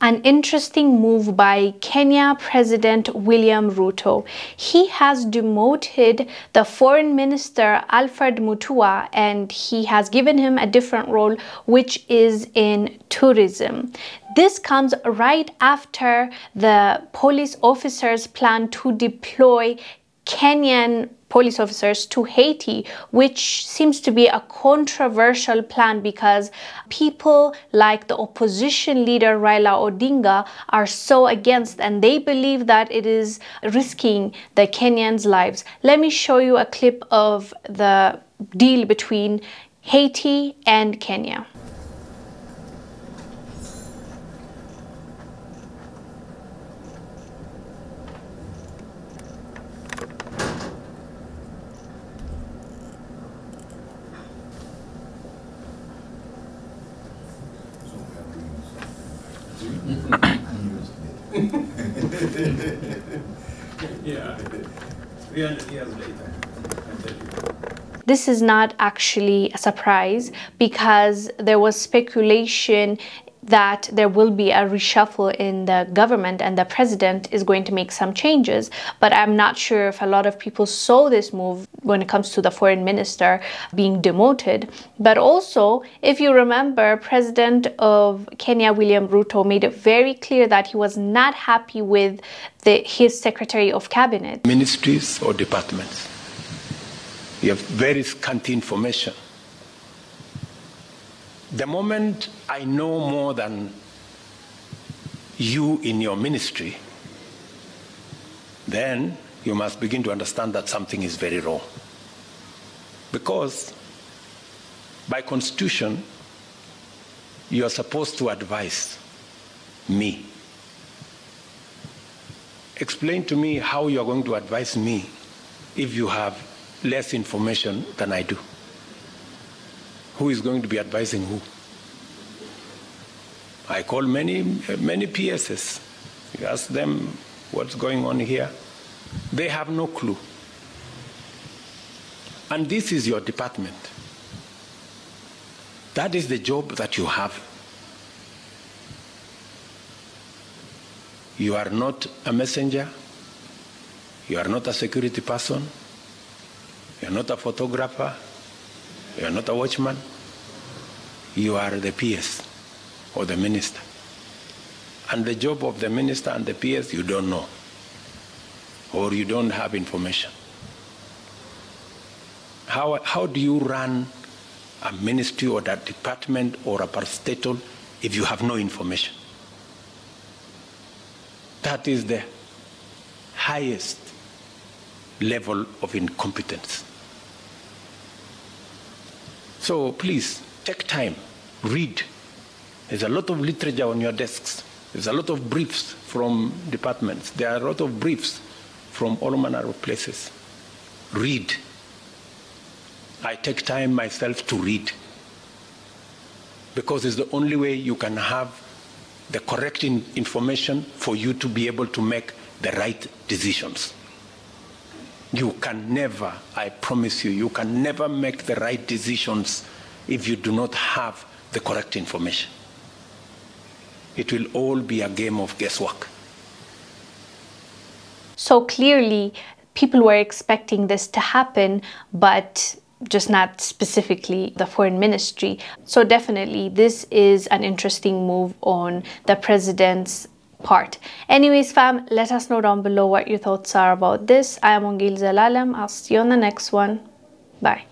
an interesting move by Kenya President William Ruto. He has demoted the foreign minister Alfred Mutua and he has given him a different role, which is in tourism. This comes right after the police officers plan to deploy Kenyan police officers to Haiti, which seems to be a controversial plan because people like the opposition leader Raila Odinga are so against and they believe that it is risking the Kenyans' lives. Let me show you a clip of the deal between Haiti and Kenya. This is not actually a surprise because there was speculation that there will be a reshuffle in the government and the president is going to make some changes. But I'm not sure if a lot of people saw this move when it comes to the foreign minister being demoted. But also, if you remember, President of Kenya, William Ruto, made it very clear that he was not happy with the, his secretary of cabinet. Ministries or departments. You have very scanty information the moment I know more than you in your ministry, then you must begin to understand that something is very wrong. Because by constitution, you are supposed to advise me. Explain to me how you are going to advise me if you have less information than I do who is going to be advising who. I call many, many PSs. You ask them what's going on here. They have no clue. And this is your department. That is the job that you have. You are not a messenger. You are not a security person. You are not a photographer. You are not a watchman. You are the PS or the minister. And the job of the minister and the PS, you don't know. Or you don't have information. How, how do you run a ministry or a department or a parastatal if you have no information? That is the highest level of incompetence. So please, take time, read. There's a lot of literature on your desks. There's a lot of briefs from departments. There are a lot of briefs from all manner of places. Read. I take time myself to read because it's the only way you can have the correct in information for you to be able to make the right decisions. You can never, I promise you, you can never make the right decisions if you do not have the correct information. It will all be a game of guesswork. So clearly, people were expecting this to happen, but just not specifically the foreign ministry. So definitely, this is an interesting move on the president's part. Anyways, fam, let us know down below what your thoughts are about this. I am Wongel Zelalem. I'll see you on the next one. Bye.